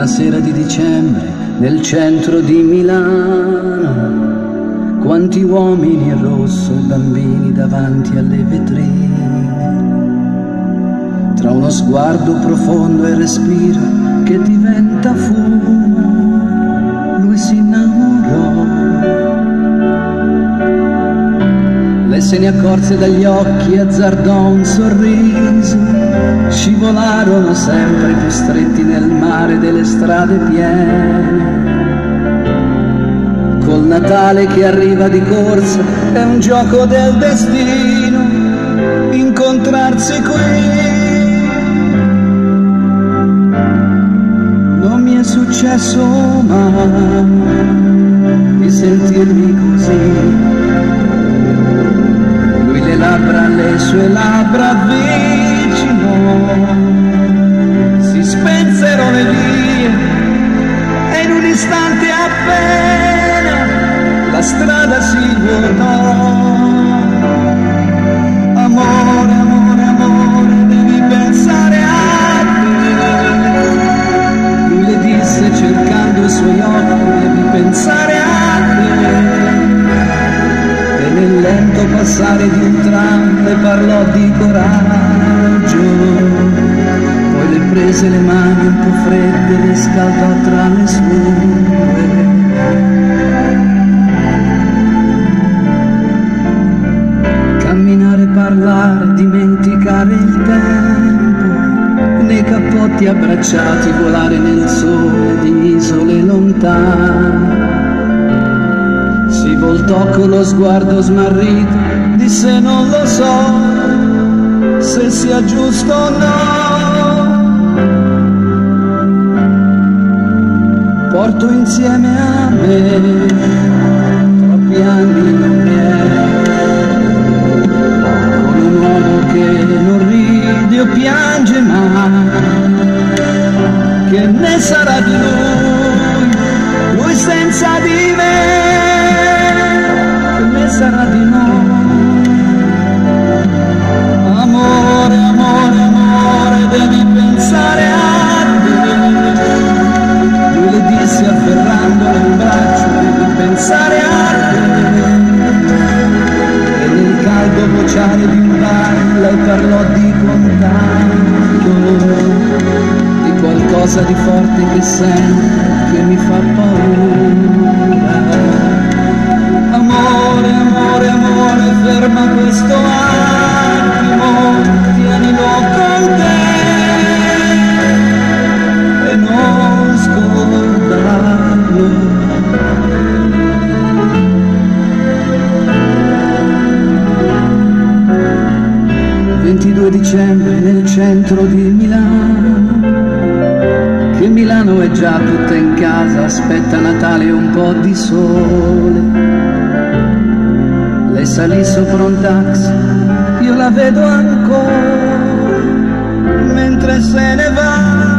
Una sera di dicembre nel centro di Milano, quanti uomini in rosso e bambini davanti alle vetrine. Tra uno sguardo profondo e respiro che diventa fumo, se ne accorse dagli occhi azzardò un sorriso, scivolarono sempre più stretti nel mare delle strade piene. Col Natale che arriva di corsa è un gioco del destino, incontrarsi qui. Non mi è successo mai di sentirmi così le labbra alle sue labbra avvicinò, si spensero le vie e in un istante appena la strada si vuotò. Passare di un tram le parlò di coraggio, poi le prese le mani un po' fredde le scaldò tra le sue. Camminare, parlare, dimenticare il tempo, nei cappotti abbracciati, volare nel sole di con lo sguardo smarrito, disse non lo so se sia giusto o no. Porto insieme a me troppi anni non è, con un uomo che non ride o piange mai, che ne sarà di lui, lui senza di me E nel caldo vociare di un bar lei parlò di contatto, di qualcosa di forte che sento, che mi fa paura. Amore, amore, amore, ferma questo ...22 dicembre nel centro di Milano che Milano è già tutta in casa, aspetta Natale un po' di sole. Lei salì sopra un taxi, io la vedo ancora, mentre se ne va